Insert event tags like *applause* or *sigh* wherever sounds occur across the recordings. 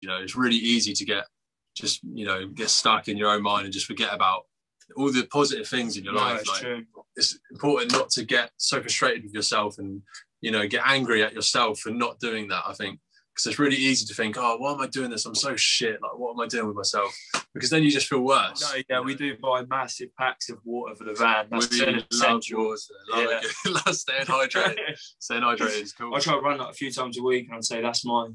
You know, it's really easy to get just you know get stuck in your own mind and just forget about all the positive things in your No, life. it's Like it's important not to get so frustrated with yourself and you know get angry at yourself for not doing that. I think because it's really easy to think, oh, why am I doing this? I'm so shit. Like, what am I doing with myself? Because then you just feel worse. No, yeah, we do buy massive packs of water for the van. That's we an love essential. water. Love, Yeah. *laughs* love staying hydrated. *laughs* staying hydrated is cool. I try to run like a few times a week, and I'd say that's my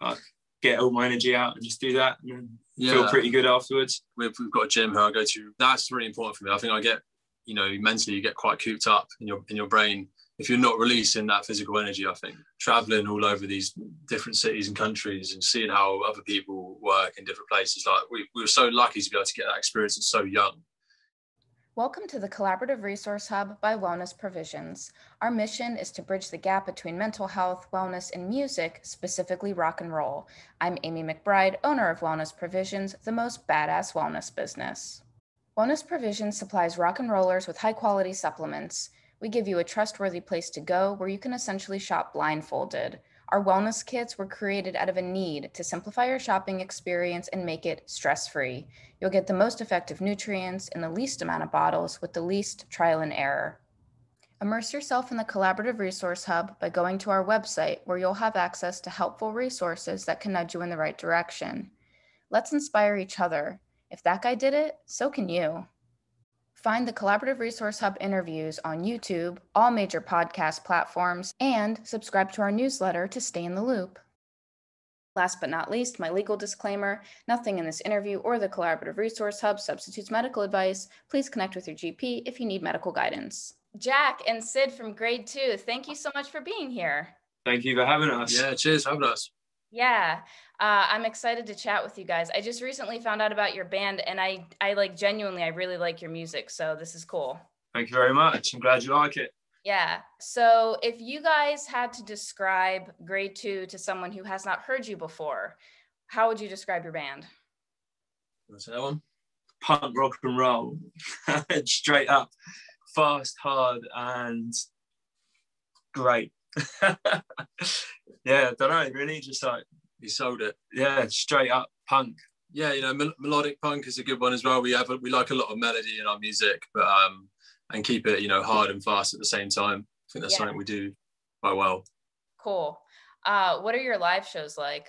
like get all my energy out and just do that, and Yeah. feel pretty good afterwards. we've, we've got a gym here I go to. That's really important for me. I think I get, you know, mentally you get quite cooped up in your in your brain if you're not releasing that physical energy. I think traveling all over these different cities and countries and seeing how other people work in different places. Like we, we were so lucky to be able to get that experience at so young. Welcome to the Collaborative Resource Hub by Wellness Provisions. Our mission is to bridge the gap between mental health, wellness, and music, specifically rock and roll. I'm Amy McBride, owner of Wellness Provisions, the most badass wellness business. Wellness Provisions supplies rock and rollers with high quality supplements. We give you a trustworthy place to go where you can essentially shop blindfolded. Our wellness kits were created out of a need to simplify your shopping experience and make it stress free. You'll get the most effective nutrients in the least amount of bottles with the least trial and error. Immerse yourself in the Collaborative Resource Hub by going to our website where you'll have access to helpful resources that can nudge you in the right direction. Let's inspire each other. If that guy did it, so can you. Find the Collaborative Resource Hub interviews on YouTube, all major podcast platforms, and subscribe to our newsletter to stay in the loop. Last but not least, my legal disclaimer nothing in this interview or the Collaborative Resource Hub substitutes medical advice. Please connect with your GP if you need medical guidance. Jack and Sid from grade two, thank you so much for being here. Thank you for having us. Yeah, cheers for having us. Yeah, uh, I'm excited to chat with you guys. I just recently found out about your band, and I, I like genuinely, I really like your music. So this is cool. Thank you very much. I'm glad you like it. Yeah. So if you guys had to describe grade two to someone who has not heard you before, how would you describe your band? You want to that one? Punk rock and roll, *laughs* straight up, fast, hard, and great. *laughs* yeah, don't know, really, just like You sold it. yeah, straight up punk. Yeah, you know, mel- melodic punk is a good one as well. We have a, we like a lot of melody in our music, but um, and keep it you know hard and fast at the same time. I think that's Yeah. something we do quite well. Cool. Uh, what are your live shows like?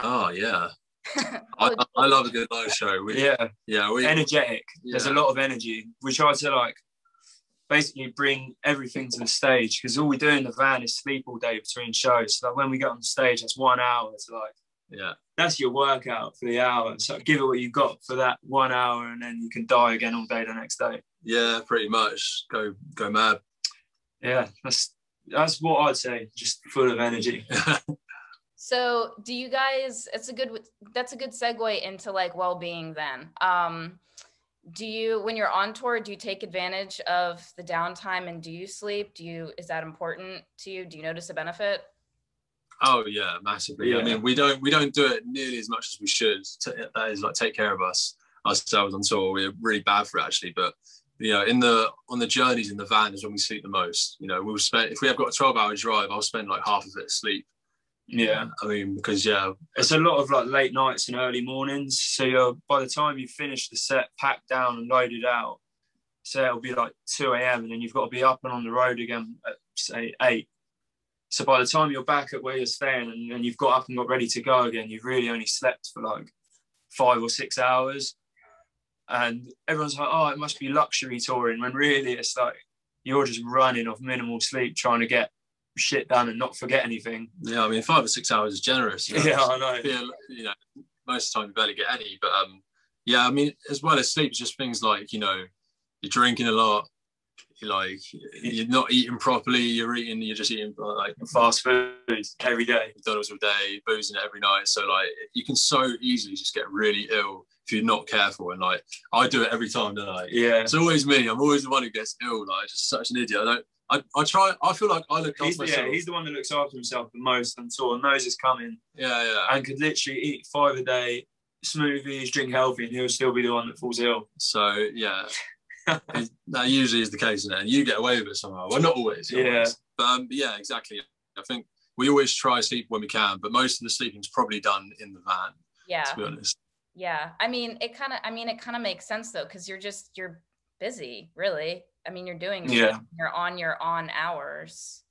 Oh yeah, *laughs* I, I love a good live show. We, Yeah, yeah, we energetic. There's a lot of energy. We try to like basically bring everything to the stage because all we do in the van is sleep all day between shows. So like when we get on stage, that's one hour. It's like yeah. that's your workout for the hour. So give it what you got for that one hour, and then you can die again all day the next day. Yeah, pretty much. Go go mad. Yeah, that's that's what I'd say. Just full of energy. *laughs* So do you guys it's a good that's a good segue into like well-being then. Um do you when you're on tour do you take advantage of the downtime and do you sleep? Do you is that important to you? Do you notice a benefit? oh yeah, massively. I mean, we don't we don't do it nearly as much as we should. To, that is like take care of us ourselves on tour. We're really bad for it actually, but you know, in the on the journeys in the van is when we sleep the most. You know, we'll spend if we have got a twelve hour drive, I'll spend like half of it asleep. Yeah. Um, I mean, because yeah, It's a lot of like late nights and early mornings. So you're by the time you finish the set, packed down and loaded out, so it'll be like 2 a.m. and then you've got to be up and on the road again at say eight. So by the time you're back at where you're staying and, and you've got up and got ready to go again, you've really only slept for like five or six hours. And everyone's like, oh, it must be luxury touring, when really it's like you're just running off minimal sleep, trying to get shit done and not forget anything. yeah. I mean, five or six hours is generous. you know. Yeah, I know. Yeah, you know, most of the time you barely get any. But um, yeah, I mean, as well as sleep, just things like you know, you're drinking a lot, you're like you're not eating properly, you're eating, you're just eating like Fast food every day. McDonald's all day, boozing it every night. So like you can so easily just get really ill if you're not careful. And like I do it every time, don't I? Yeah. It's always me. I'm always the one who gets ill. Like just such an idiot. I don't. I, I try. I feel like I look after He's, myself. yeah, he's the one that looks after himself the most and sort of knows it's coming yeah, yeah. and could literally eat five a day, smoothies, drink healthy, and he'll still be the one that falls ill. So yeah, *laughs* that usually is the case, isn't it? and you get away with it somehow. Well, not always, Yeah. always. but um, yeah, exactly. I think we always try sleep when we can, but most of the sleeping's probably done in the van. Yeah. To be honest. Yeah. I mean, it kind of, I mean, it kind of makes sense though, because you're just, you're busy, really. I mean, you're doing, Yeah. you're on your on hours.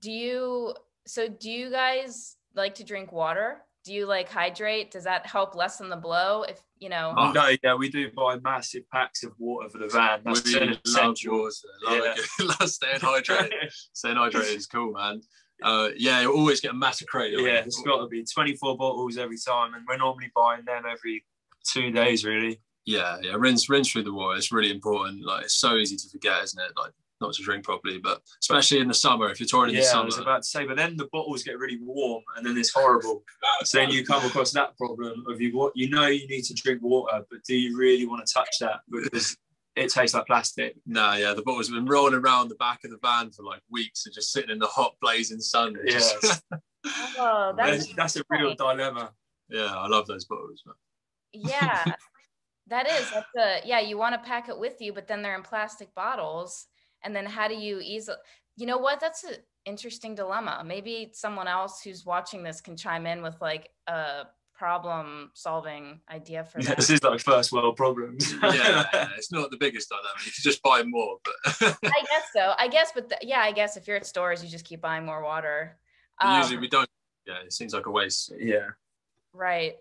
Do you, so do you guys like to drink water? Do you like hydrate? Does that help lessen the blow? If, you know, Oh. No, yeah, we do buy massive packs of water for the van. That's we an love essential. water. Love, Yeah. it. *laughs* love staying hydrated. *laughs* staying hydrated is cool, man. Uh, yeah, you always get a massive crate. yeah, you? it's got to be 24 bottles every time, and we're normally buying them every two days, really. Yeah, yeah. Rinse, rinse through the water. It's really important. Like it's so easy to forget, isn't it? Like not to drink properly, but especially in the summer. If you're touring in Yeah, the I was about to say, but then the bottles get really warm, and then it's horrible. so then you come across that problem of you what you know you need to drink water, but do you really want to touch that because it tastes like plastic? Nah, yeah, the bottles have been rolling around the back of the van for like weeks and just sitting in the hot blazing sun. It's just- Yes. *laughs* oh, That's, that's, that's a real dilemma. yeah, I love those bottles. Man. yeah, that is, that's a, yeah, you want to pack it with you, but then they're in plastic bottles. And then how do you easily, you know what? That's an interesting dilemma. Maybe someone else who's watching this can chime in with like a problem solving idea for that. This is like first world problems. Yeah, yeah, *laughs* it's not the biggest dilemma. You can just buy more, but *laughs* I guess so. I guess, but the, yeah, I guess if you're at stores, you just keep buying more water. Um, usually we don't. Yeah, it seems like a waste. yeah. Right.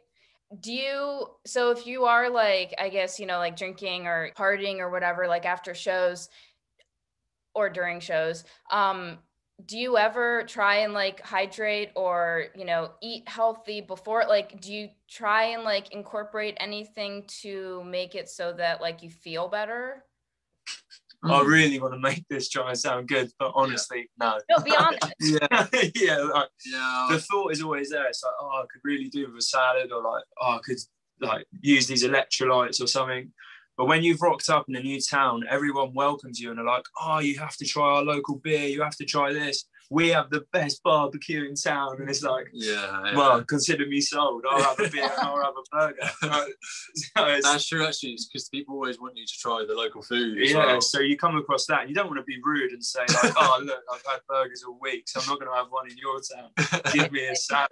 Do you, so if you are like, I guess, you know, like drinking or partying or whatever, like after shows or during shows, um, do you ever try and like hydrate or, you know, eat healthy before? Like, do you try and like incorporate anything to make it so that like you feel better? I mm. really want to make this try and sound good, but honestly, no. *laughs* No, be *laughs* honest. Yeah, *laughs* yeah, like yeah. the thought is always there. It's like, oh, I could really do with a salad, or like, oh, I could like use these electrolytes or something. But when you've rocked up in a new town, everyone welcomes you and are like, oh, you have to try our local beer. You have to try this. We have the best barbecue in town, and it's like, yeah, yeah. well, consider me sold. I'll have a beer and I'll have a burger. Right? *laughs* So That's true, actually, because people always want you to try the local food. yeah, well. so you come across that. And you don't want to be rude and say like, *laughs* "Oh, look, I've had burgers all week, so I'm not going to have one in your town. Give me a *laughs* salad."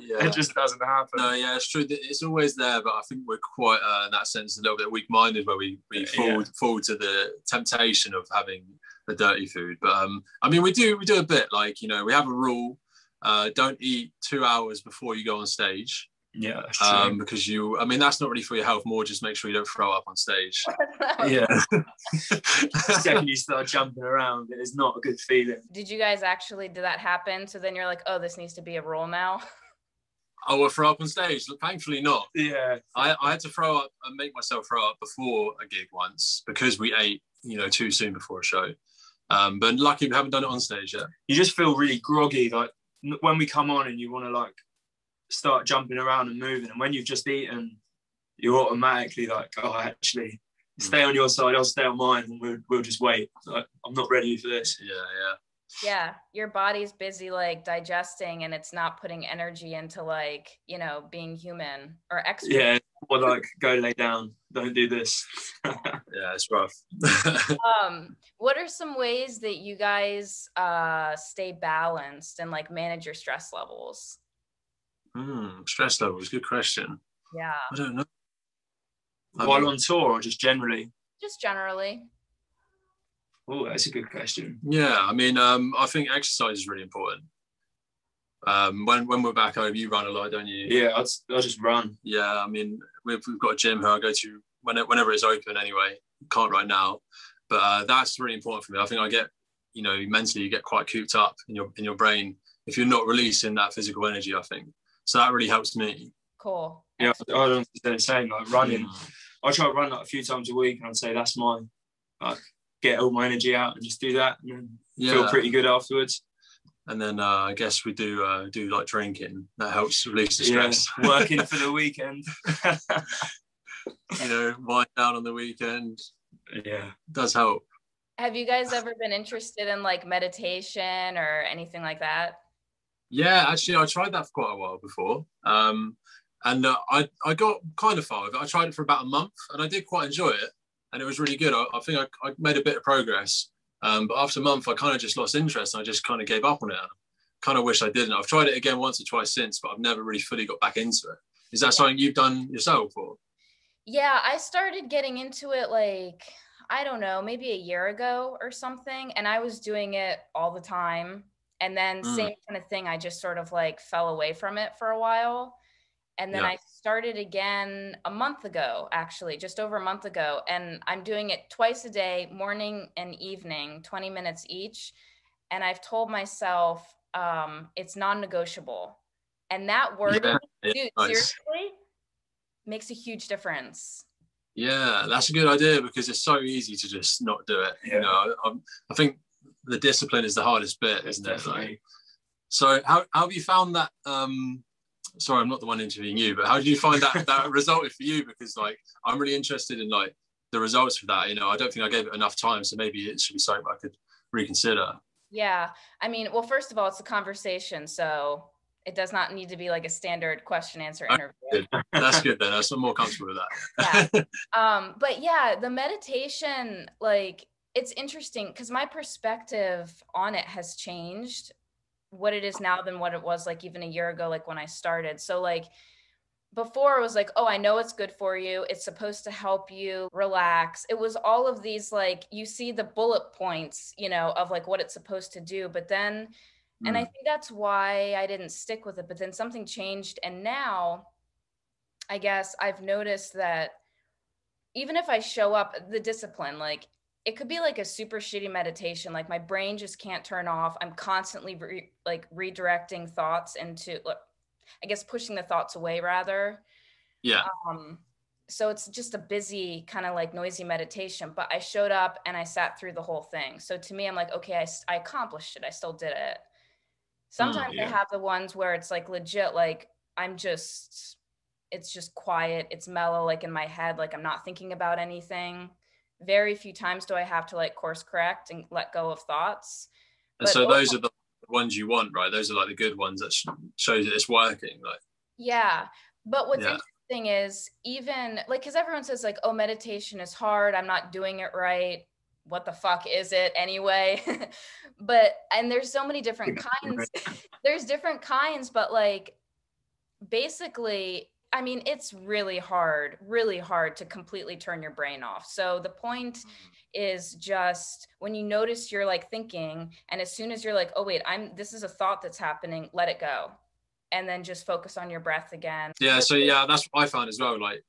Yeah. It just doesn't happen. No, yeah, it's true. It's always there, but I think we're quite, uh, in that sense, a little bit weak-minded, where we we fall Yeah. fall to the temptation of having the dirty food. But um, I mean, we do we do a bit like you know we have a rule: uh, don't eat two hours before you go on stage, Yeah, that's true. um, because you. I mean, that's not really for your health. More just make sure you don't throw up on stage. *laughs* yeah. *laughs* second you start jumping around, it is not a good feeling. Did you guys actually, did that happen? So then you're like, oh, this needs to be a rule now. *laughs* Oh, well, throw up on stage? Thankfully, not. Yeah, I, I had to throw up and make myself throw up before a gig once because we ate, you know, too soon before a show. Um, but lucky we haven't done it on stage yet. you just feel really groggy. Like when we come on and you want to like start jumping around and moving, and when you've just eaten, you're automatically like, "Oh, actually, stay on your side. I'll stay on mine, and we'll we'll just wait." Like, I'm not ready for this. Yeah, yeah. Yeah your body's busy like digesting and it's not putting energy into like you know being human or extra Yeah, or like go lay down. Don't do this. *laughs* Yeah, it's rough. *laughs* um what are some ways that you guys uh stay balanced and like manage your stress levels Hmm, stress levels, good question. yeah I don't know. I While mean, on tour, or just generally. just generally Oh, that's a good question. yeah, I mean, um, I think exercise is really important. Um, when when we're back home, you run a lot, don't you? Yeah, I'll, I'll just run. Yeah, I mean, we've, we've got a gym here I go to whenever, whenever it's open anyway. Can't right now, but uh, that's really important for me. I think I get, you know, mentally you get quite cooped up in your in your brain if you're not releasing that physical energy. I think so. That really helps me. cool Yeah, I don't say the same. Like running, I try to run like a few times a week, and I'd say that's my like get all my energy out and just do that, and Yeah, feel pretty good afterwards. and then uh, I guess we do uh, do like drinking. That helps release the Yeah, stress. *laughs* working for the weekend. you know, wind down on the weekend yeah, does help. have you guys ever been interested in like meditation or anything like that Yeah, actually, I tried that for quite a while before, um, and uh, I I got kind of far with it. I tried it for about a month, and I did quite enjoy it, and it was really good. I, I think I, I made a bit of progress, um, but after a month, I kind of just lost interest. And I just kind of gave up on it. kind of wish I didn't. I've tried it again once or twice since, but I've never really fully got back into it. Is that something you've done yourself or? Yeah, I started getting into it like I don't know, maybe a year ago or something, and I was doing it all the time. And then mm. same kind of thing, I just sort of like fell away from it for a while. And then yeah. I started again a month ago, actually, just over a month ago. And I'm doing it twice a day, morning and evening, 20 minutes each. And I've told myself um, it's non negotiable. And that word, yeah, *laughs* dude, nice. seriously, makes a huge difference. Yeah, that's a good idea because it's so easy to just not do it. Yeah. You know, I, I, think the discipline is the hardest bit, isn't it? Like, so how, how have you found that? Um, sorry, I'm not the one interviewing you, but how did you find that that *laughs* resulted for you? Because like, I'm really interested in like the results for that. You know, I don't think I gave it enough time, so maybe it should be something I could reconsider. Yeah, I mean, well, first of all, it's a conversation, so it does not need to be like a standard question answer interview. That's good then. I'm more comfortable with that. *laughs* yeah. Um, but yeah, the meditation, like it's interesting because my perspective on it has changed what it is now than what it was like even a year ago, like when I started. So like before it was like, oh, I know it's good for you. It's supposed to help you relax. It was all of these like you see the bullet points, you know, of like what it's supposed to do. But then and I mm. think that's why I didn't stick with it. But then something changed. And now I guess I've noticed that even if I show up, the discipline, like it could be like a super shitty meditation. Like my brain just can't turn off. I'm constantly re- like redirecting thoughts into, I guess, pushing the thoughts away rather. Yeah. Um, so it's just a busy kind of like noisy meditation but i showed up and i sat through the whole thing so to me i'm like okay i, I accomplished it i still did it Sometimes yeah. I have the ones where it's like legit, like I'm just, it's just quiet, it's mellow, like in my head, like I'm not thinking about anything. Very few times do I have to like course correct and let go of thoughts. And but so those are the ones you want, right? Those are like the good ones that shows that it's working. Like, yeah. But what's yeah. interesting is even like, because everyone says like, oh, meditation is hard. I'm not doing it right what the fuck is it anyway *laughs* but and there's so many different *laughs* kinds there's different kinds but like basically i mean it's really hard really hard to completely turn your brain off so the point mm. is just when you notice you're like thinking and as soon as you're like oh wait i'm this is a thought that's happening let it go and then just focus on your breath again yeah so yeah that's what i found as well like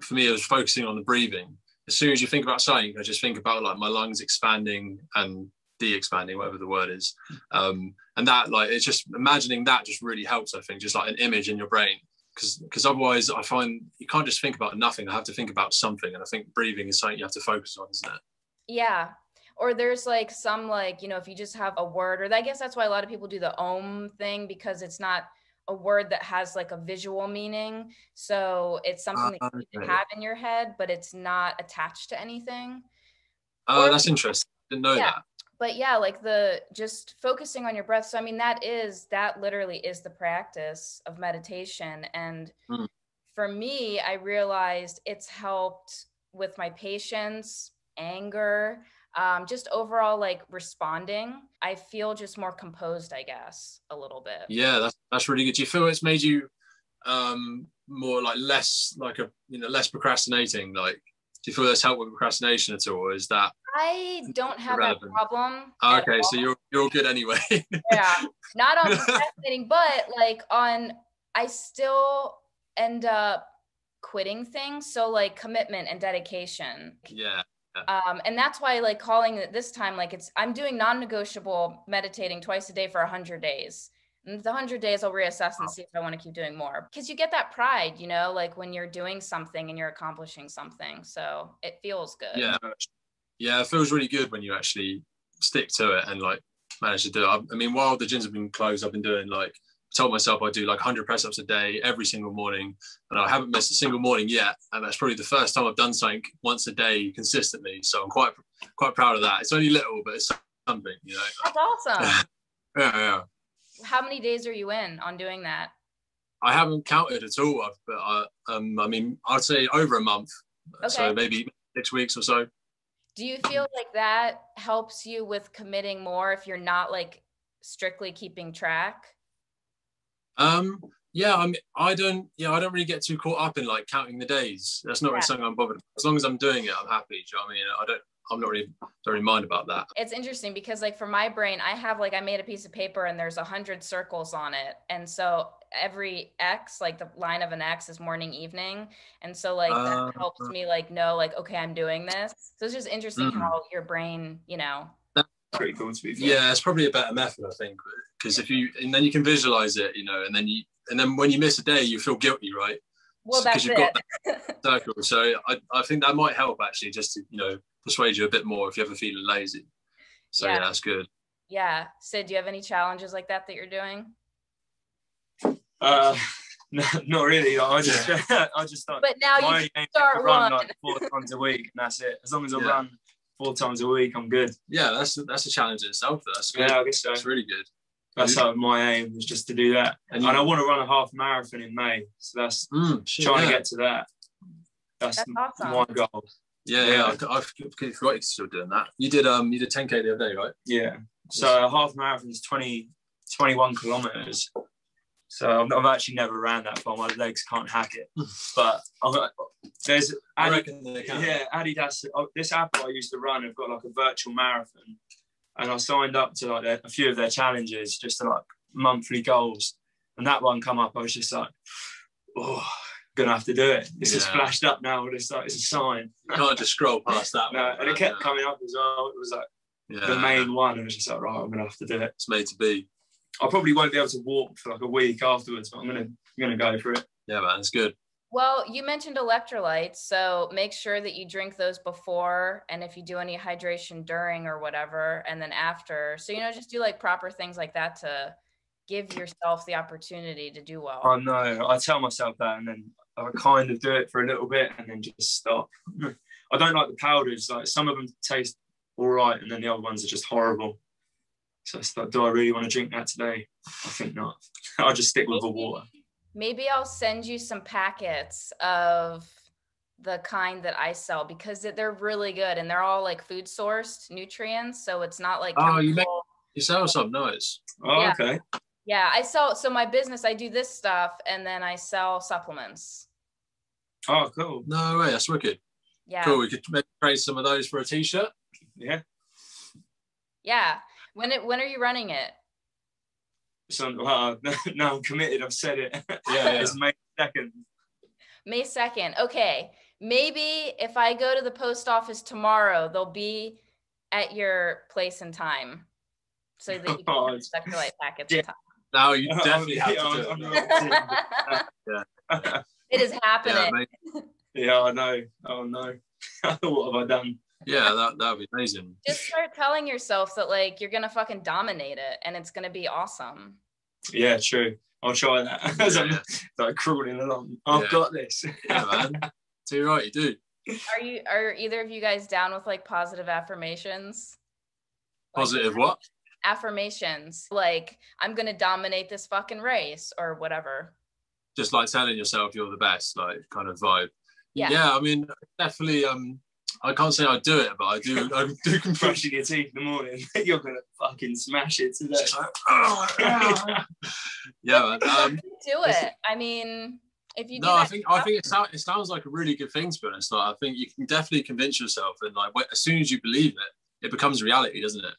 for me it was focusing on the breathing as soon as you think about something, I just think about like my lungs expanding and de-expanding, whatever the word is. Um, and that like it's just imagining that just really helps, I think, just like an image in your brain. Because because otherwise I find you can't just think about nothing. I have to think about something. And I think breathing is something you have to focus on, isn't it? Yeah. Or there's like some like, you know, if you just have a word, or I guess that's why a lot of people do the om thing because it's not a word that has like a visual meaning. So it's something uh, that you can have in your head, but it's not attached to anything. Oh, uh, that's interesting. Didn't know yeah. that. But yeah, like the just focusing on your breath. So I mean, that is that literally is the practice of meditation. And mm. for me, I realized it's helped with my patience, anger, um, just overall like responding i feel just more composed i guess a little bit yeah that's, that's really good do you feel it's made you um, more like less like a you know less procrastinating like do you feel there's help with procrastination at all is that i don't have irrelevant? that problem oh, okay so you're you're good anyway. Yeah not on *laughs* procrastinating but like on i still end up quitting things so like commitment and dedication. Yeah um, and that's why like calling it this time like it's i'm doing non-negotiable meditating twice a day for 100 days the 100 days i'll reassess and see if i want to keep doing more because you get that pride you know like when you're doing something and you're accomplishing something so it feels good yeah yeah it feels really good when you actually stick to it and like manage to do it i mean while the gyms have been closed i've been doing like told myself I do like 100 press ups a day every single morning, and I haven't missed a single morning yet. And that's probably the first time I've done something once a day consistently. So I'm quite quite proud of that. It's only little, but it's something, you know. That's awesome. *laughs* yeah, yeah. How many days are you in on doing that? I haven't counted at all, but I, um, I mean, I'd say over a month. Okay. So maybe six weeks or so. Do you feel like that helps you with committing more if you're not like strictly keeping track? Um, yeah, I mean, I don't, yeah, I don't really get too caught up in like counting the days. That's not really something I'm bothered. With. As long as I'm doing it, I'm happy. Do you know what I mean? I don't, I'm not really, don't really mind about that. It's interesting because like for my brain, I have like I made a piece of paper and there's a hundred circles on it. And so every X, like the line of an X is morning, evening. And so like Uh, that helps me like know like, okay, I'm doing this. So it's just interesting Mm. how your brain, you know, Pretty cool to be fair. Yeah, it's probably a better method, I think, because if you and then you can visualize it, you know, and then you and then when you miss a day, you feel guilty, right? well, So- that's you've got it. Circle. So I, I think that might help actually, just to you know persuade you a bit more if you ever feeling lazy. So yeah, Yeah. that's good. yeah. Sid, do you have any challenges like that that you're doing? Uh, *laughs* no, not really. I just, *laughs* I just start. But now my you start to run one. like four *laughs* times a week, and that's it. As long as I Yeah. run four times a week, I'm good. Yeah, that's that's a challenge in itself. That's good. Yeah, I guess so. That's really good. That's how my aim is just to do that. And And, you- I want to run a half marathon in May, so that's Mm, trying yeah. to get to that. That's, That's awesome. my goal. Yeah, yeah. I, I forgot you're still doing that. You did um you did 10k the other day, right? Yeah. So a half marathon is 20, 21 kilometers. So I've, I've actually never ran that far. My legs can't hack it. *laughs* But I've, there's I Adi- reckon they can. yeah Adidas. oh, This app I used to run I've got like a virtual marathon, and I signed up to like their- a few of their challenges, just to like monthly goals. And that one come up, I was just like, oh, gonna have to do it. It's just Yeah. flashed up now, but it's like it's a sign. You can't just scroll past that. No, one, and it kept yeah. coming up as well. It was like Yeah, the main one. I was just like, right, I'm gonna have to do it. It's made to be. I probably won't be able to walk for like a week afterwards, but I'm gonna I'm gonna go for it. Yeah, man, it's good. Well, you mentioned electrolytes, so make sure that you drink those before and if you do any hydration during or whatever, and then after. So, you know, just do like proper things like that to give yourself the opportunity to do well. I know. I tell myself that, and then I kind of do it for a little bit, and then just stop. *laughs* I don't like the powders. Like some of them taste all right, and then the other ones are just horrible. So it's like, do I really want to drink that today? I think not. *laughs* I'll just stick with the water. Maybe I'll send you some packets of the kind that I sell because they- they're really good and they're all like food sourced nutrients. So it's not like, Oh, you make- You sell some nice. Oh, Yeah. okay. Yeah, I sell. So my business, I do this stuff and then I sell supplements. Oh, cool. No way, that's wicked. Yeah. Cool. We could maybe trade some of those for a t-shirt. Yeah. Yeah. When it, when are you running it? So well, *laughs* now I'm committed. I've said it. *laughs* Yeah, yeah. it's May second. May 2nd. Okay. Maybe if I go to the post office tomorrow, they'll be at your place in time. So that you can *laughs* Oh, have it's- electrolyte packets Yeah. in Now you *laughs* definitely have to do it. I'm *laughs* it is Yeah, happening. mate. yeah, I know. Oh no. *laughs* what have I done? yeah, that that would be amazing. Just start telling yourself that like you're gonna fucking dominate it and it's gonna be awesome. Yeah, true. I'll try that. As I'm Yeah, like crawling along. I've got this. yeah, man. Too right, you do. Are you are either of you guys down with like positive affirmations? Like, Positive what? Affirmations like I'm gonna dominate this fucking race or whatever. Just like telling yourself you're the best, like kind of vibe. Yeah. Yeah, I mean, definitely. Um, I can't say I do it, but I do. *laughs* I do. Brushing your teeth in the morning. *laughs* You're gonna fucking smash it today. Like, *laughs* "Oh, yeah, yeah. Um, Do it. I mean, if you no, I think I think it, sound, it sounds like a really good thing to be honest. Like, I think you can definitely convince yourself, and like as soon as you believe it, it becomes reality, doesn't it?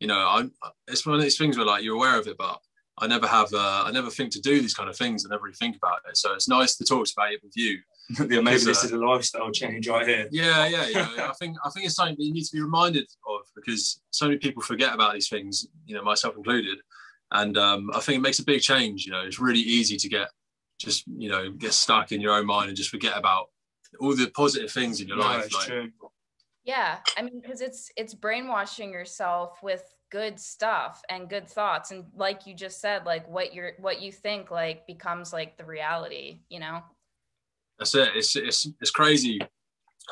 You know, I'm. It's one of these things where like you're aware of it, but I never have. Uh, I never think to do these kind of things. I never really think about it. So it's nice to talk about it with you. yeah, *laughs* maybe Because, this uh, is a lifestyle change right here. Yeah, yeah, yeah. *laughs* I think I think it's something that you need to be reminded of because so many people forget about these things. You know, myself included. And um, I think it makes a big change. You know, it's really easy to get just you know get stuck in your own mind and just forget about all the positive things in your life. Like, true. Yeah, I mean, because it's it's brainwashing yourself with good stuff and good thoughts, and like you just said, like what you're what you think like becomes like the reality. You know? that's it. It's it's it's crazy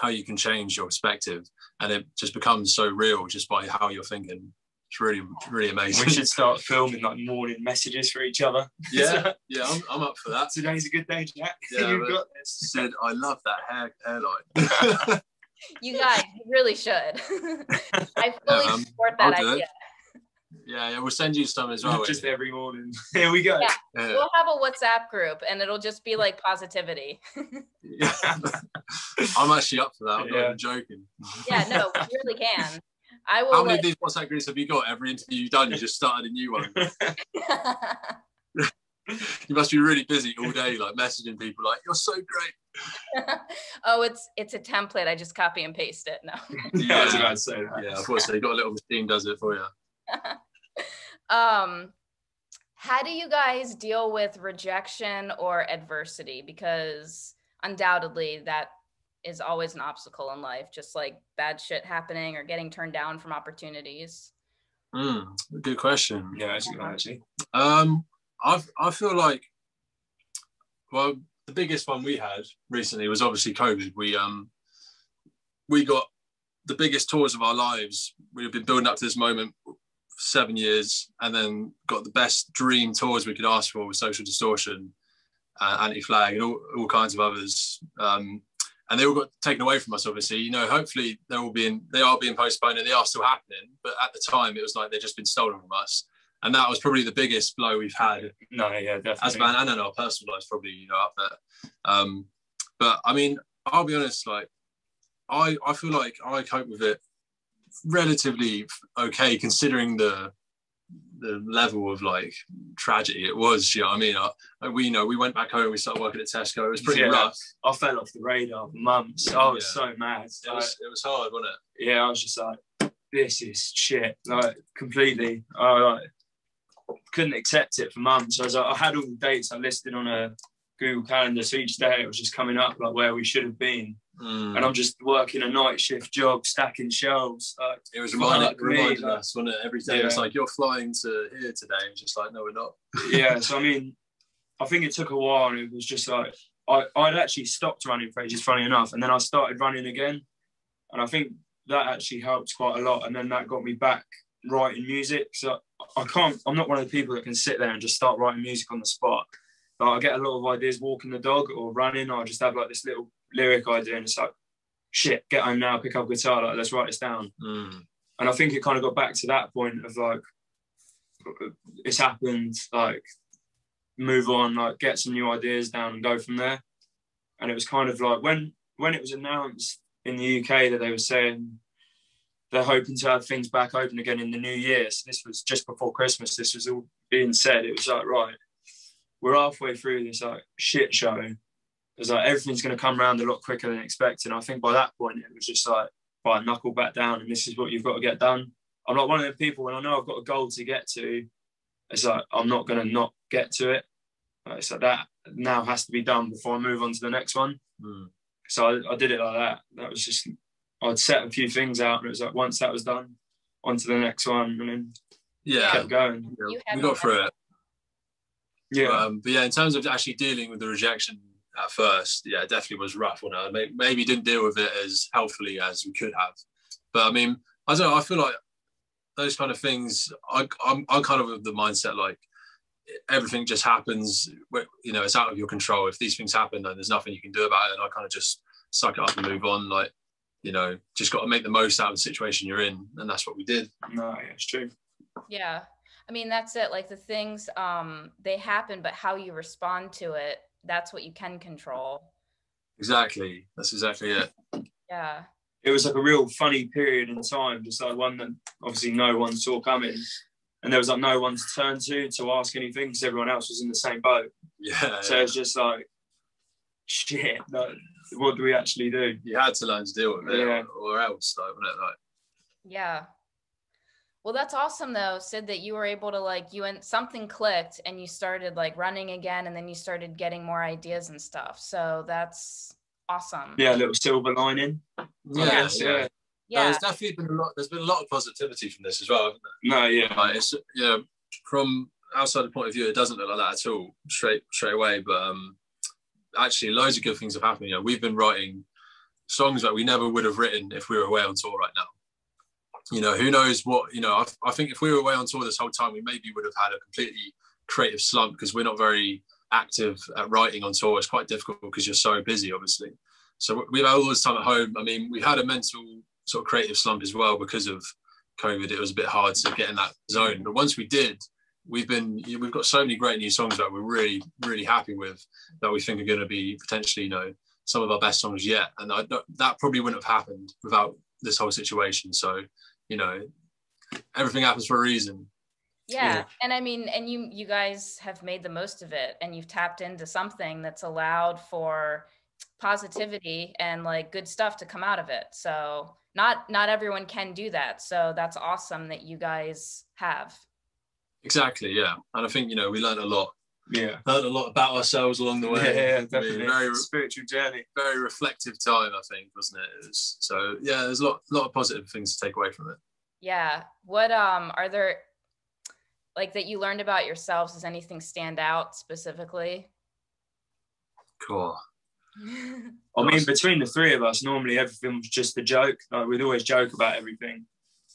how you can change your perspective and it just becomes so real just by how you're thinking. It's really really amazing. We should start *laughs* filming like morning messages for each other. yeah, *laughs* yeah, I'm, I'm up for that. Today's a good day, Jack. Yeah, *laughs* You've got this. Said I love that hair hairline. You guys you really should. *laughs* I fully um, support that I'll do it. idea. Yeah, yeah, we'll send you some as well. just every morning. *laughs* Here we go. Yeah. Yeah. We'll have a WhatsApp group and it'll just be like positivity. Yeah. *laughs* I'm actually up for that. I'm not even joking. yeah, no, we really can. I will How many like, of these WhatsApp groups have you got? Every interview you've done, you just started a new one. *laughs* You must be really busy all day, like messaging people, like "You're so great." *laughs* oh, it's it's a template. I just copy and paste it. No. *laughs* yeah, I was about to say that. Yeah, unfortunately, got a little machine does it for you. um how do you guys deal with rejection or adversity because undoubtedly that is always an obstacle in life just like bad shit happening or getting turned down from opportunities Mm, good question. Yeah, that's good actually. Um, I I feel like, well, the biggest one we had recently was obviously COVID. We um, we got the biggest tours of our lives. We've been building up to this moment for seven years, and then got the best dream tours we could ask for with Social Distortion, uh, Anti Flag, and all, all kinds of others. Um, and they all got taken away from us. Obviously, you know. Hopefully, they're all being they are being postponed and they are still happening. But at the time, it was like they've just been stolen from us and that was probably the biggest blow we've had No, yeah, definitely. as a band and in our personal lives, probably you know up there. Um, but I mean, I'll be honest, like I I feel like I cope with it relatively okay considering the the level of like tragedy it was. You know I mean? I, like, we you know we went back home, we started working at Tesco. It was pretty Yeah. rough. I fell off the radar for months. I was Yeah. so mad. It Like, was it was hard, wasn't it? yeah, I was just like, this is shit. Like completely. I like couldn't accept it for months. I was I had all the dates I listed on a Google calendar. So each day it was just coming up like where we should have been. Mm. And I'm just working a night shift job, stacking shelves. Like, It was reminding, me, like- us, wasn't it? Every day it's like you're flying to here today. It's just like no, we're not. *laughs* yeah, so I mean, I think it took a while and it was just like I, I'd actually stopped running for ages, funny enough, and then I started running again. And I think that actually helped quite a lot. And then that got me back writing music. So I can't I'm not one of the people that can sit there and just start writing music on the spot. But I get a lot of ideas walking the dog or running, or I just have like this little lyric idea and it's like, shit, get home now, pick up guitar, like let's write this down Mm. and I think it kind of got back to that point of like it's happened like move on like get some new ideas down and go from there and it was kind of like when when it was announced in the UK that they were saying they're hoping to have things back open again in the new year so this was just before Christmas this was all being said it was like right we're halfway through this like shit show it's like everything's going to come around a lot quicker than expected and I think by that point it was just like right, knuckle back down, and this is what you've got to get done. I'm like one of the people when I know I've got a goal to get to, it's like I'm not going to not get to it. Like, so that now has to be done before I move on to the next one. Mm. So I, I did it like that. That was just I'd set a few things out, and it was like once that was done, on to the next one, and then Yeah, kept going. You we got through it. Yeah, Um, but yeah, in terms of actually dealing with the rejection at first, yeah, it definitely was rough. When I maybe, maybe didn't deal with it as healthily as we could have. But I mean, I don't know. I feel like those kind of things. I, I'm I'm kind of of the mindset like everything just happens. You know, it's out of your control. If these things happen, then there's nothing you can do about it. And I kind of just suck it up and move on. Like, you know, just got to make the most out of the situation you're in, and that's what we did. no, yeah, it's true. Yeah. I mean, that's it. Like the things, um, they happen, but how you respond to it, that's what you can control. Exactly. That's exactly it. Yeah. It was like a real funny period in time, just like one that obviously no one saw coming. And there was like no one to turn to to ask anything because everyone else was in the same boat. Yeah. So it's just like, shit, like, what do we actually do? you had to learn to deal with it, Yeah. or, or else, like, wasn't it? Like, Yeah. Well, that's awesome though, Sid, that you were able to like you and something clicked and you started like running again and then you started getting more ideas and stuff. So that's awesome. Yeah, a little silver lining. I yeah, guess, yeah. yeah. No, Yeah. there's definitely been a lot. There's been a lot of positivity from this as well. Hasn't No, yeah. there? Like it's you know, from outside the point of view, it doesn't look like that at all straight straight away. But um, actually, loads of good things have happened. You know, we've been writing songs that we never would have written if we were away on tour right now. You know, who knows what? You know, I, I think if we were away on tour this whole time, we maybe would have had a completely creative slump because we're not very active at writing on tour. It's quite difficult because you're so busy, obviously. So we've had all this time at home. I mean, we had a mental sort of creative slump as well because of COVID, it was a bit hard to get in that zone. But once we did, we've been we've got so many great new songs that we're really really happy with that we think are going to be potentially you know some of our best songs yet. And I, that probably wouldn't have happened without this whole situation. So you know everything happens for a reason. Yeah. yeah. And I mean, and you you guys have made the most of it and you've tapped into something that's allowed for positivity and like good stuff to come out of it. So not not everyone can do that. So that's awesome that you guys have. Exactly, yeah. And I think, you know, we learned a lot. Yeah. Learned a lot about ourselves along the way. *laughs* Yeah, yeah definitely. Very spiritual journey. Very reflective time, I think, wasn't it? it was, so yeah, there's a lot lot of positive things to take away from it. Yeah. What um are there like that you learned about yourselves? Does anything stand out specifically? Cool. *laughs* I mean, between the three of us, normally everything was just a joke. Like we'd always joke about everything,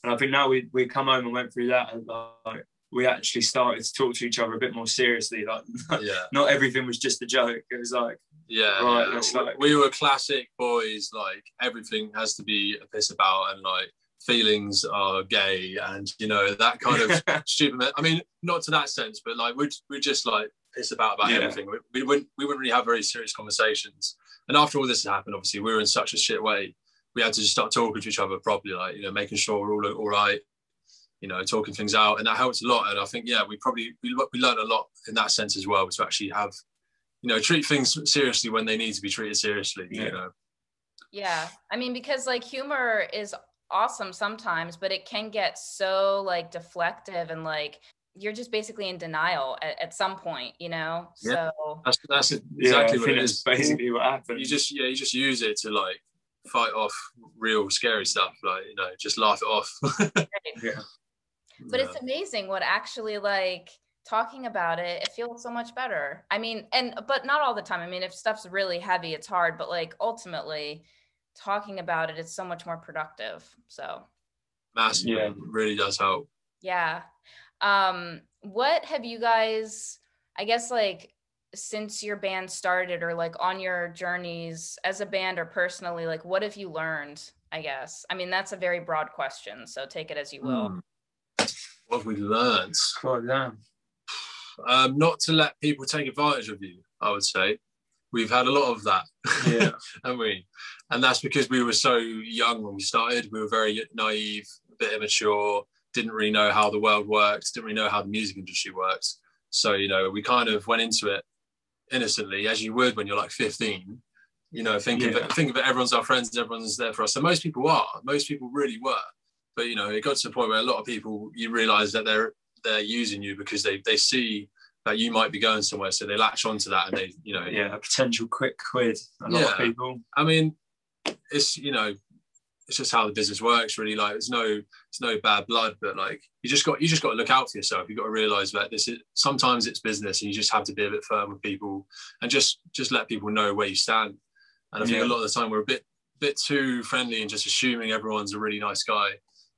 and I think now we we come home and went through that, and like we actually started to talk to each other a bit more seriously. Like, *laughs* yeah. not everything was just a joke. It was like, yeah, right, yeah. Like, we were classic boys. Like everything has to be a piss about, and like feelings are gay and you know that kind of *laughs* stupid i mean not to that sense but like we're, we're just like piss about about yeah. everything we, we, wouldn't we wouldn't really have very serious conversations and after all this happened obviously we were in such a shit way we had to just start talking to each other properly like you know making sure we're all all right you know talking things out and that helps a lot and i think yeah we probably we, we learned a lot in that sense as well to actually have you know treat things seriously when they need to be treated seriously yeah. you know yeah i mean because like humor is awesome sometimes, but it can get so like deflective and like you're just basically in denial at, at some point, you know? Yeah. So that's that's exactly yeah, what it is. Basically what happened. You just yeah, you just use it to like fight off real scary stuff. Like, you know, just laugh it off. *laughs* yeah. But yeah. it's amazing what actually like talking about it, it feels so much better. I mean, and but not all the time. I mean, if stuff's really heavy, it's hard, but like ultimately talking about it, it's so much more productive. So massive, yeah, really does help. Yeah. Um, what have you guys, I guess like since your band started or like on your journeys as a band or personally, like what have you learned? I guess. I mean, that's a very broad question, so take it as you will. Hmm. What have we learned? God damn. Um, not to let people take advantage of you, I would say we've had a lot of that, yeah, *laughs* haven't we? And that's because we were so young when we started. We were very naive, a bit immature, didn't really know how the world works, didn't really know how the music industry works. So you know, we kind of went into it innocently, as you would when you're like 15. You know, think yeah. of it, think of it. Everyone's our friends, everyone's there for us. So most people are. Most people really were. But you know, it got to the point where a lot of people you realise that they're they're using you because they they see that you might be going somewhere. So they latch onto that and they, you know, yeah, a potential quick quid. A lot yeah. of people. I mean, it's you know, it's just how the business works. Really, like there's no, it's no bad blood, but like you just got you just got to look out for yourself. you've got to realize that this is sometimes it's business, and you just have to be a bit firm with people and just just let people know where you stand. And I think yeah. a lot of the time we're a bit bit too friendly and just assuming everyone's a really nice guy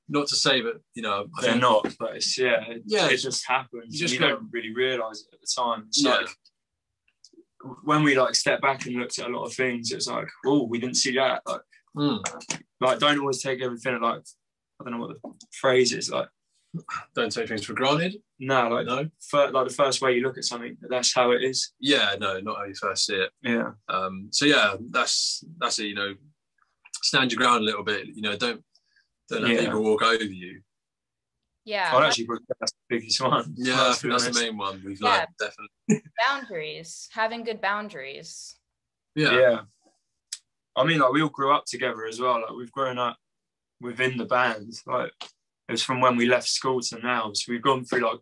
not to say that you know I they're think, not, but it's yeah, it, yeah, it just happens. You, just you don't really realize it at the time. It's yeah. like when we like step back and looked at a lot of things, it's like, oh, we didn't see that. Like, mm. like don't always take everything at like I don't know what the phrase is like. Don't take things for granted. No, like no, for, like the first way you look at something, that's how it is. Yeah, no, not how you first see it. Yeah. Um. So yeah, that's that's it. You know, stand your ground a little bit. You know, don't don't let yeah. people walk over you. Yeah. I'd actually that's the biggest one. *laughs* Yeah, I think that's the main one we've yeah. learned, definitely. boundaries, having good boundaries. Yeah. Yeah. I mean, like we all grew up together as well. Like we've grown up within the band. Like it was from when we left school to now. So we've gone through like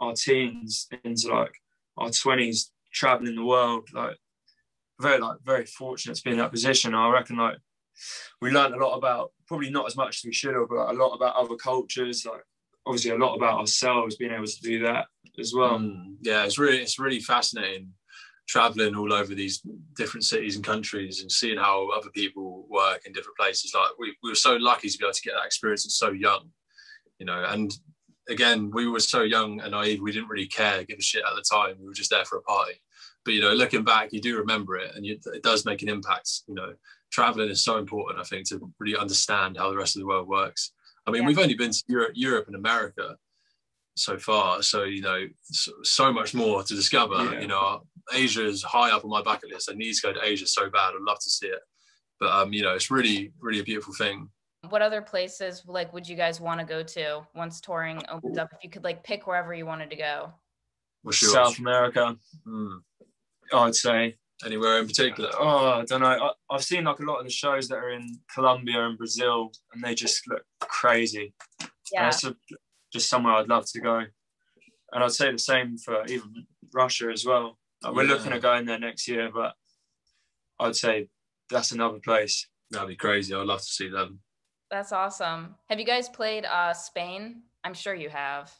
our teens into like our twenties, traveling the world. Like very like very fortunate to be in that position. I reckon like we learned a lot about probably not as much as we should have, but a lot about other cultures, like obviously a lot about ourselves, being able to do that as well. Mm, yeah, it's really it's really fascinating traveling all over these different cities and countries and seeing how other people work in different places. Like we, we were so lucky to be able to get that experience at so young, you know, and again, we were so young and naive, we didn't really care, give a shit at the time. We were just there for a party. But you know, looking back, you do remember it, and you, it does make an impact. You know, traveling is so important, I think, to really understand how the rest of the world works. I mean, Yeah. we've only been to Europe, Europe and America so far, so you know, so, so much more to discover. Yeah. You know, Asia is high up on my bucket list. I need to go to Asia so bad. I'd love to see it, but um, you know, it's really, really a beautiful thing. What other places like would you guys want to go to once touring opens up? If you could like pick wherever you wanted to go. What's yours? South America, Hmm. I'd say. Anywhere in particular? Oh, I don't know. I, I've seen like a lot of the shows that are in Colombia and Brazil, and they just look crazy. And Yeah. it's a, just somewhere I'd love to go. And I'd say the same for even Russia as well. Like, we're Yeah. looking at going there next year, but I'd say that's another place. That'd be crazy. I'd love to see them. That's awesome. Have you guys played uh Spain? I'm sure you have.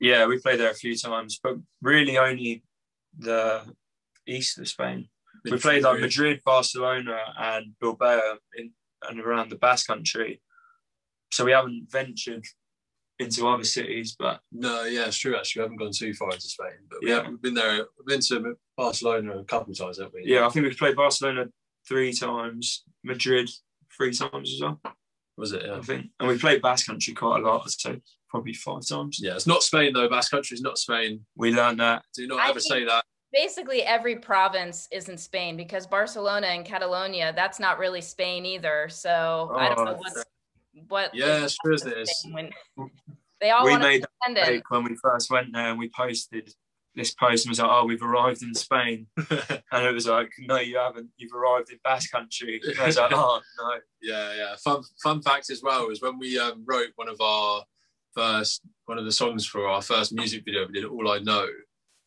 Yeah, we played there a few times, but really only the east of Spain. We played like Madrid, Barcelona, and Bilbao in and around the Basque Country. So we haven't ventured into other cities, but No, yeah, it's true. Actually, we haven't gone too far into Spain, but we Yeah. have, we've been there. We've been to Barcelona a couple of times, haven't we? yeah, I think we've played Barcelona three times, Madrid three times as well. Was it? Yeah. I think, and we played Basque Country quite a lot. I'd probably five times. Yeah, it's not Spain though. Basque Country is not Spain. We learned that. Do not I ever say that. Basically every province is in Spain because Barcelona and Catalonia, that's not really Spain either. So I don't know Oh, what's what Yeah, is it's true as Spain it is. when *laughs* they all we made be independent. Like, when we first went there, and we posted this post and was like, "Oh, we've arrived in Spain," *laughs* and it was like, "No, you haven't. You've arrived in Basque Country." And I was like, "Oh no." Yeah, yeah. Fun fun fact as well is when we um, wrote one of our first one of the songs for our first music video, we did All I Know.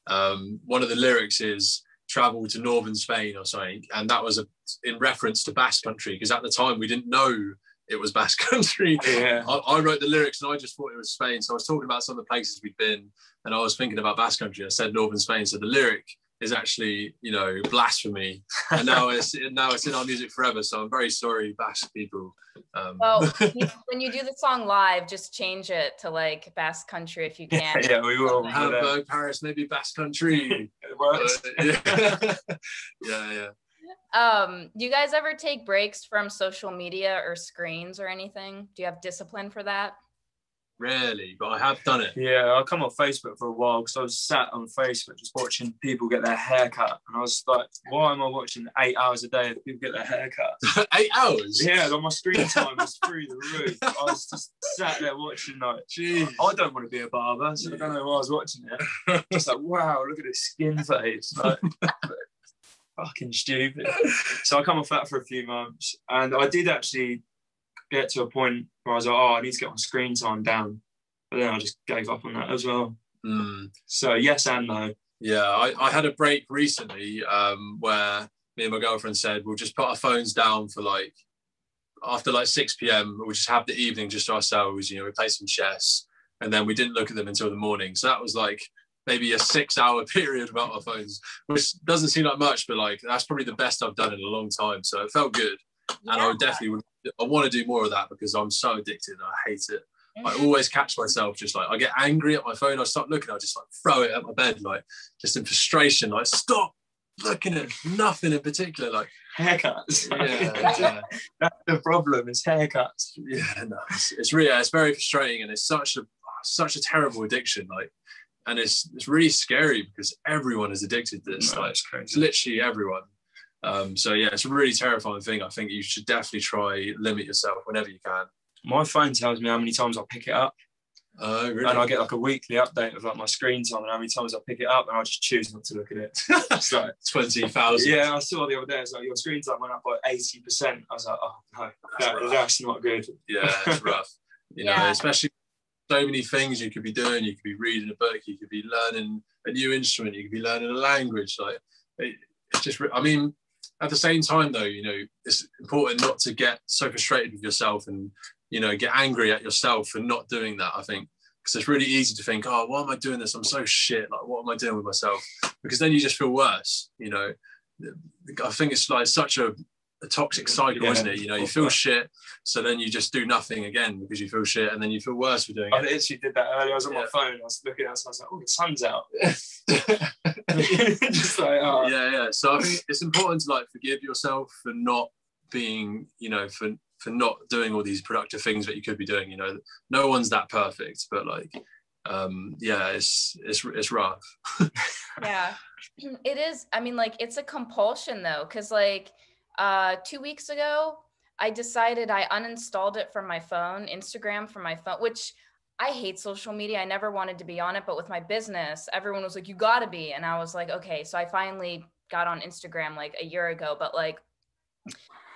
Um, one of the lyrics is travel to northern Spain or something, and that was a, in reference to Basque Country because at the time we didn't know it was Basque *laughs* Country. Yeah. I, I wrote the lyrics and I just thought it was Spain. So I was talking about some of the places we'd been, and I was thinking about Basque Country. I said northern Spain, so the lyric is actually, you know, blasphemy. *laughs* And now it's now it's in our music forever. So I'm very sorry, Basque people. Um, Well, *laughs* when you do the song live, just change it to like Basque Country if you can. yeah, we will. Uh, Hamburg, Paris, maybe Basque Country. *laughs* it works. Uh, yeah. yeah, yeah. Um, do you guys ever take breaks from social media or screens or anything? Do you have discipline for that? Rarely, but I have done it. Yeah, I come on Facebook for a while because I was sat on Facebook just watching people get their hair cut, and I was like, "Why am I watching eight hours a day of people get their hair cut?" *laughs* Eight hours. Yeah, like my screen time was through the roof. I was just sat there watching like, Jeez. I don't want to be a barber, so I don't know why I was watching it. Just like, wow, look at his skin face. Like, *laughs* fucking stupid. So I come off that for a few months, and I did actually get to a point where I was like, oh, I need to get my screen time down. But then I just gave up on that as well. Mm. So yes and no. Yeah, I, I had a break recently um, where me and my girlfriend said we'll just put our phones down for like after like 6 p.m. We'll just have the evening just to ourselves. You know, we play some chess, and then we didn't look at them until the morning. So that was like maybe a six-hour *laughs* period without our phones, which doesn't seem like much, but like that's probably the best I've done in a long time. So it felt good, and I would definitely would, I want to do more of that because I'm so addicted. I hate it. I Mhm. always catch myself just like I get angry at my phone. I start looking. I just like throw it at my bed, like just in frustration. Like stop looking at nothing in particular. Like Haircuts. yeah, *laughs* yeah, That's the problem, is haircuts. yeah. No, it's, it's really it's very frustrating, and it's such a such a terrible addiction. Like, and it's it's really scary because everyone is addicted to this. No, like it's it's literally everyone. Um, so yeah, it's a really terrifying thing. I think you should definitely try limit yourself whenever you can. My phone tells me how many times I pick it up, Oh, really? and I get like a weekly update of like my screen time and how many times I pick it up, and I just choose not to look at it. *laughs* It's like, twenty thousand. yeah, I saw the other day. It's like your screen time went up by eighty percent. I was like, oh no, that, rough. that's not good. yeah, it's *laughs* rough. You know, Yeah. especially so many things you could be doing. You could be reading a book. You could be learning a new instrument. You could be learning a language. Like it, it's just. re- I mean, at the same time, though, you know, it's important not to get so frustrated with yourself and you know get angry at yourself for not doing that. I think because it's really easy to think, oh, why am I doing this? I'm so shit. Like, what am I doing with myself? Because then you just feel worse. You know, I think it's like such a, a toxic cycle, Yeah. isn't it? You know, you feel shit, so then you just do nothing again because you feel shit, and then you feel worse for doing I it. I literally did that earlier. I was on my phone. I was looking outside. I was like, oh, the sun's out. *laughs* *laughs* just like, oh, yeah, yeah. So I think it's important to like forgive yourself for not being, you know, for for not doing all these productive things that you could be doing. You know, no one's that perfect, but like, um, yeah, it's it's it's rough. *laughs* yeah, it is. I mean, like, it's a compulsion though, because like uh, two weeks ago, I decided I uninstalled it from my phone, Instagram from my phone, which I hate social media. I never wanted to be on it, but with my business, everyone was like, "You got to be," and I was like, "Okay." So I finally got on Instagram like a year ago, but like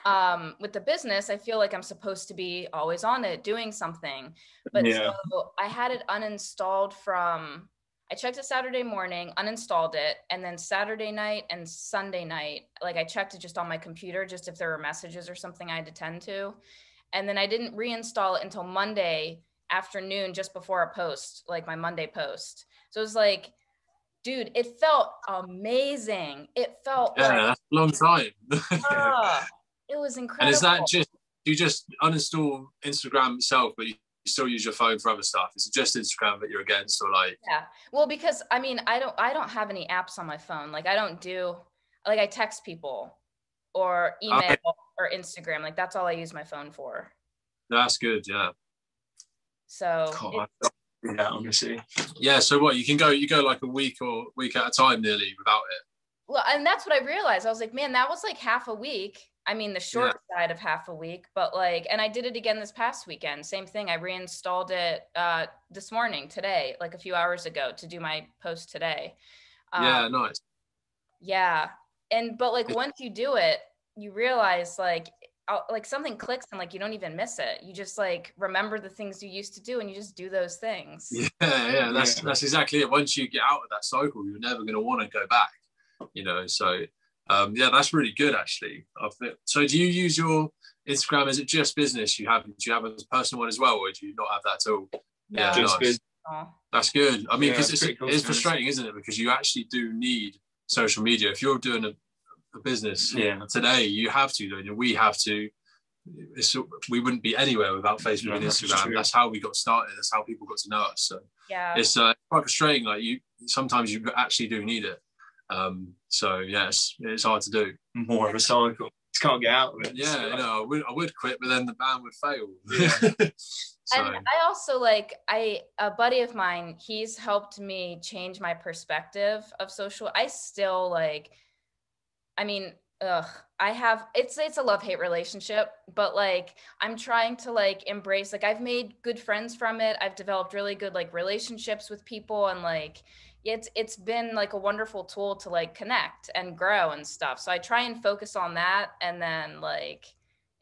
um, with the business, I feel like I'm supposed to be always on it doing something. But yeah. so I had it uninstalled from, I checked it Saturday morning, uninstalled it. And then Saturday night and Sunday night, like I checked it just on my computer, just if there were messages or something I had to tend to. And then I didn't reinstall it until Monday afternoon, just before a post, like my Monday post. So it was like, dude, it felt amazing. It felt yeah, like, that's a long time. *laughs* it was incredible. And is that just you just uninstall Instagram itself, but you still use your phone for other stuff? Is it just Instagram that you're against, or like? Yeah, well, because I mean, I don't, I don't have any apps on my phone. Like, I don't do, like, I text people, or ah. email, okay. or Instagram. Like, that's all I use my phone for. That's good. Yeah. So. yeah, honestly. Yeah. So what you can go, you go like a week or week at a time, nearly without it. Well, and that's what I realized. I was like, man, that was like half a week I mean, the short yeah. side of half a week, but like, and I did it again this past weekend. Same thing. I reinstalled it uh, this morning, today, like a few hours ago, to do my post today. Um, yeah, nice. Yeah, and but like once you do it, you realize like like something clicks and like you don't even miss it. You just like remember the things you used to do, and you just do those things. Yeah, yeah, that's that's exactly it. Once you get out of that cycle, you're never going to want to go back. You know, so um, yeah, that's really good actually. So do you use your Instagram? Is it just business you have? Do you have a personal one as well, or do you not have that at all? Yeah, just nice. That's good. I mean, because yeah, it's, cool it's frustrating, isn't it? Because you actually do need social media. If you're doing a, a business yeah. today, you have to. And we have to. It's, we wouldn't be anywhere without Facebook no, and Instagram. That's, that's, how we got started. That's how people got to know us. So yeah, it's uh, quite frustrating. Like you, sometimes you actually do need it. Um, so yes, it's hard to do. *laughs* More of a cycle. Just can't get out of it. Yeah, so. you know, I would, I would quit, but then the band would fail. Yeah. *laughs* so. And I also like I a buddy of mine. He's helped me change my perspective of social. I still like. I mean, ugh, I have it's it's a love hate relationship, but like I'm trying to like embrace. Like I've made good friends from it. I've developed really good like relationships with people, and like it's it's been like a wonderful tool to like connect and grow and stuff. So I try and focus on that and then like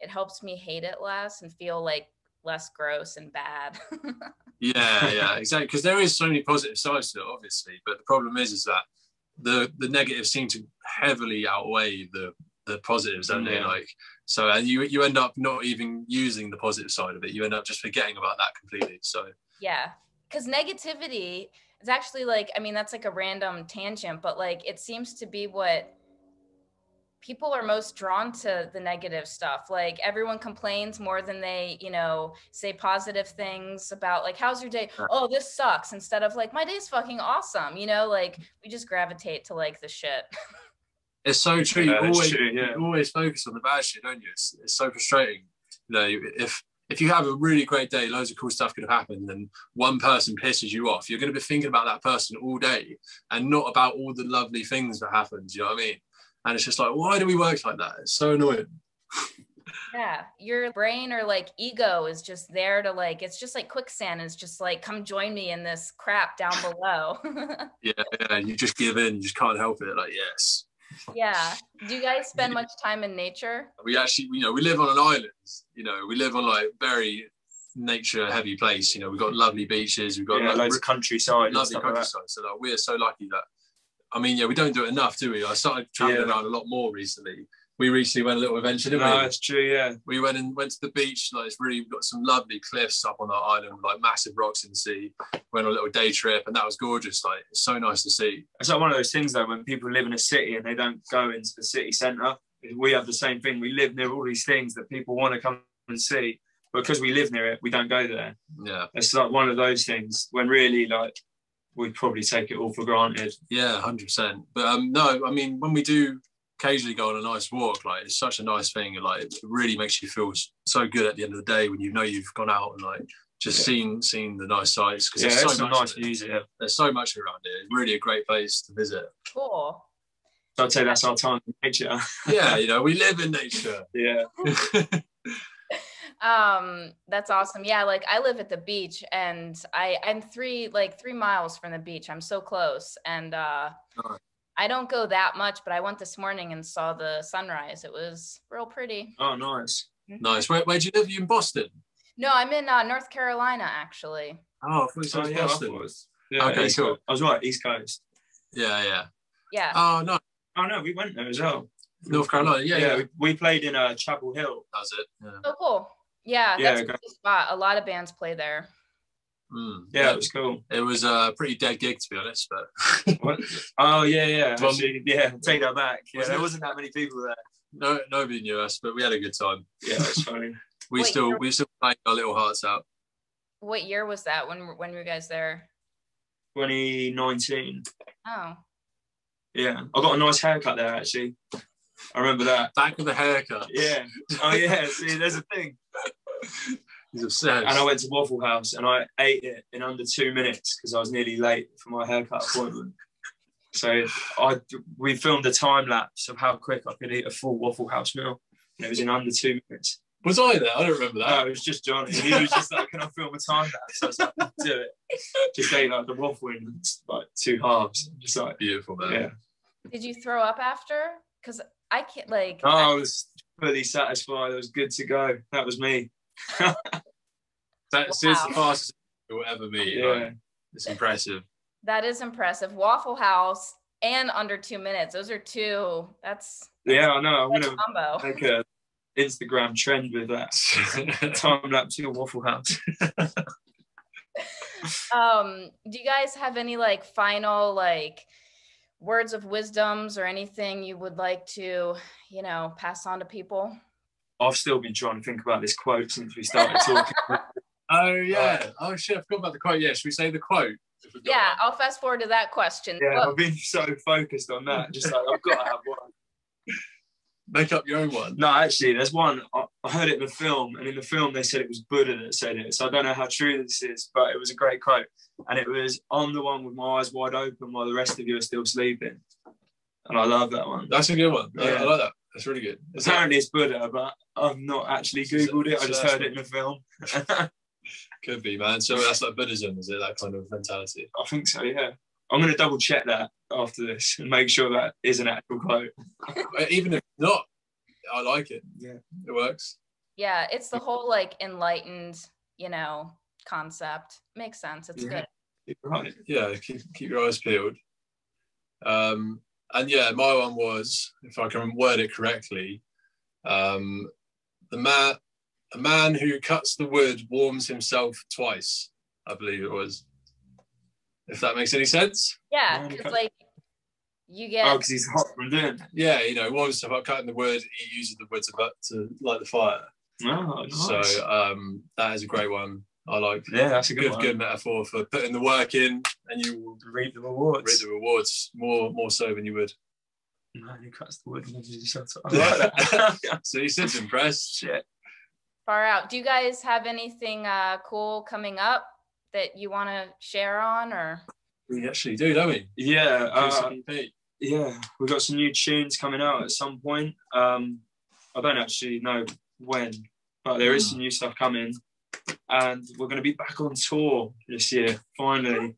it helps me hate it less and feel like less gross and bad. *laughs* yeah, yeah, exactly. Because there is so many positive sides to it, obviously. But the problem is, is that the the negatives seem to heavily outweigh the the positives, don't mm, yeah. they? Like so, and you you end up not even using the positive side of it. You end up just forgetting about that completely. So yeah, because negativity it's actually like i mean that's like a random tangent but like it seems to be what people are most drawn to the negative stuff. Like everyone complains more than they you know say positive things about like how's your day? Oh this sucks instead of like my day's fucking awesome you know like we just gravitate to like the shit. *laughs* It's so true. You always true, yeah. you always focus on the bad shit don't you? It's, it's so frustrating you know if if you have a really great day, loads of cool stuff could have happened, and one person pisses you off, you're going to be thinking about that person all day and not about all the lovely things that happened. You know what I mean? And it's just like, why do we work like that? It's so annoying. *laughs* yeah, your brain or like ego is just there to like, it's just like quicksand. It's just like, come join me in this crap down below. *laughs* yeah, yeah, you just give in. You just can't help it. Like, yes, yeah. Do you guys spend much time in nature? We actually, you know, we live on an island. You know, we live on like very nature heavy place. You know, we've got lovely beaches. We've got yeah, loads of countryside. Lovely countryside. Like so like, we're so lucky that. I mean, yeah, we don't do it enough, do we? I started traveling yeah. around a lot more recently we recently went a little adventure, didn't no, we? that's true. Yeah, we went and went to the beach. Like it's really we've got some lovely cliffs up on that island, like massive rocks in the sea. Went on a little day trip, and that was gorgeous. Like it's so nice to see. It's like one of those things though, when people live in a city and they don't go into the city centre. We have the same thing. We live near all these things that people want to come and see, but because we live near it, we don't go there. Yeah, it's like one of those things when really like we probably take it all for granted. Yeah, hundred percent. But um, no, I mean when we do occasionally go on a nice walk. Like it's such a nice thing. Like it really makes you feel so good at the end of the day when you know you've gone out and like just Yeah. seen seen the nice sights because Yeah, there's there's so much. nice of it. views here. There's so much around it. It's really a great place to visit. Cool. So I'd say that's our time in nature. *laughs* Yeah, you know, we live in nature. *laughs* yeah. *laughs* Um, that's awesome. Yeah, like I live at the beach and I I'm three like three miles from the beach. I'm so close. And uh Nice. I don't go that much, but I went this morning and saw the sunrise. It was real pretty. Oh, nice. nice. Where where do you live? You in Boston? No, I'm in uh, North Carolina actually. Oh, I thought you said Oh, yeah, Boston. thought was- yeah, Okay, East cool. Coast. I was right, East Coast. Yeah, yeah. Yeah. Oh no, Oh no, we went there as well. North Carolina. Yeah, yeah. we, we played in uh, Chapel Hill. That's it. Yeah. Oh, cool. Yeah, Yeah, that's a go- cool spot. A lot of bands play there. Mm, Yeah, it was cool. It was a pretty dead gig to be honest, but *laughs* Oh yeah, yeah. Actually, yeah, take that back. Yeah, Wasn't there it? wasn't that many people there. no nobody knew us, but we had a good time. Yeah, that's funny. *laughs* We Wait, still you're- we still played our little hearts out. What year was that? When when were you guys there? 2019. Oh, Yeah, I got a nice haircut there actually. I remember that. Back with the haircut. Yeah. Oh yeah. See, there's a thing. *laughs* He's obsessed. And I went to Waffle House and I ate it in under two minutes because I was nearly late for my haircut appointment. So I we filmed a time lapse of how quick I could eat a full Waffle House meal. And it was in under two minutes. Was I there? I don't remember No, that. it was just Johnny. He was just like, "Can I film a time lapse?" I was like, "Do it." Just ate like the waffle in like two halves. Just like, Beautiful man. yeah. did you throw up after? Because I can't like. No, I was fully satisfied. I was good to go. That was me. That's Wow. it's the fastest you'll ever meet. Yeah. like, it's impressive. That is impressive. Waffle House and under two minutes. Those are two. That's Yeah, I know. I'm gonna combo. *laughs* make a Instagram trend with that. *laughs* Time lapse your Waffle House. *laughs* Um, do you guys have any like final like words of wisdoms or anything you would like to, you know, pass on to people? I've still been trying to think about this quote since we started talking. *laughs* oh yeah. Oh shit, I forgot about the quote. Yeah, should we say the quote? If we've got Yeah, one? I'll fast forward to that question. yeah, What- I've been so focused on that. Just like I've got to have one. Make up your own one. No, actually, there's one. I, I heard it in the film, and in the film they said it was Buddha that said it. So I don't know how true this is, but it was a great quote. And it was, "I'm the one with my eyes wide open while the rest of you are still sleeping." And I love that one. That's a good one. I- Yeah. I like that. That's really good. Is that- Apparently it's Buddha, but I've not actually googled it. I just heard it in the film. *laughs* *laughs* could be, man. So that's like Buddhism, is it? That kind of mentality. I think so. Yeah. I'm going to double check that after this and make sure that is an actual quote. Even if not, I like it. Yeah. It works. yeah, it's the whole like enlightened, you know, concept. Makes sense. It's Yeah. good. You're right. Yeah, keep, keep your eyes peeled. Um, and yeah, my one was, if I can word it correctly, um, the man, a man who cuts the wood warms himself twice. I believe it was. If that makes any sense. Yeah, Yeah, because like you get Oh, because he's hot from doing. Yeah, you know, warms himself up cutting the wood. He uses the wood to, to light the fire. Oh, nice. So um, that is a great one. I like. yeah, that's a good, good, good metaphor for putting the work in, and you will Reap the rewards. reap the rewards more, more so than you would. Man who cuts the wood and gives himself to- I like that. So he seems impressed. Shit. far out. Do you guys have anything uh, cool coming up that you want to share on or? We actually do, don't we? Yeah, uh, yeah, we've got some new tunes coming out at some point. Um, I don't actually know when, but there is some new stuff coming, and we're going to be back on tour this year finally.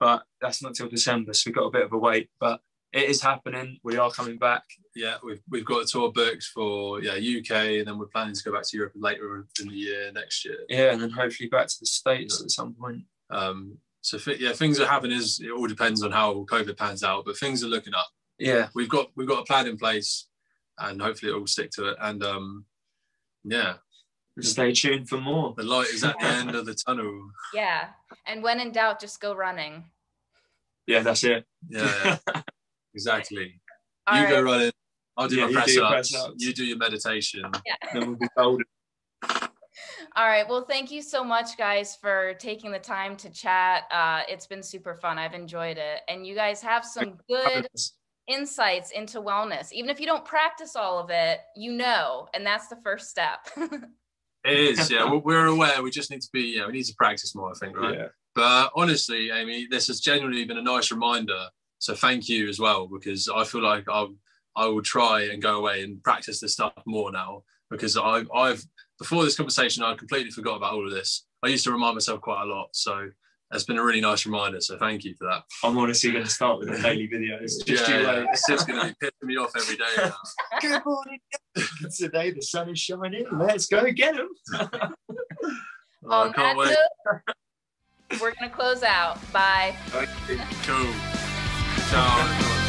But that's not till December, so we've got a bit of a wait. But it is happening. We are coming back. Yeah, we've we've got a tour booked for yeah UK, and then we're planning to go back to Europe later in the year next year. Yeah, and then hopefully back to the states at some point. Um, so yeah, things are happening. Is it all depends on how COVID pans out, but things are looking up. Yeah, We've got we've got a plan in place, and hopefully it will stick to it. And um, yeah, stay tuned for more. the light is at the end of the tunnel. Yeah, and when in doubt, just go running. Yeah, that's it. Yeah, yeah, *laughs* exactly. All you right. go running. I'll do Yeah, my you do press your ups. press-ups. You do your meditation. Yeah. *laughs* then we'll be golden. All right. Well, thank you so much, guys, for taking the time to chat. Uh, it's been super fun. I've enjoyed it, and you guys have some good insights into wellness. Even if you don't practice all of it, you know, and that's the first step. *laughs* it is, yeah. We're aware. We just need to be, yeah, we need to practice more, I think, right? Yeah. But honestly, Amy, this has genuinely been a nice reminder. So thank you as well, because I feel like I'll, I will try and go away and practice this stuff more now because I've, I've before this conversation, I completely forgot about all of this. I used to remind myself quite a lot. So that's been a really nice reminder. So thank you for that. I'm honestly going to start with the daily videos. Just yeah, yeah. it's just going to be pissing me off every day. Now. *laughs* Good morning. *laughs* Today the sun is shining. Let's go get them. *laughs* oh, I can't wait. Note, we're going to close out. Bye. Cool. Ciao.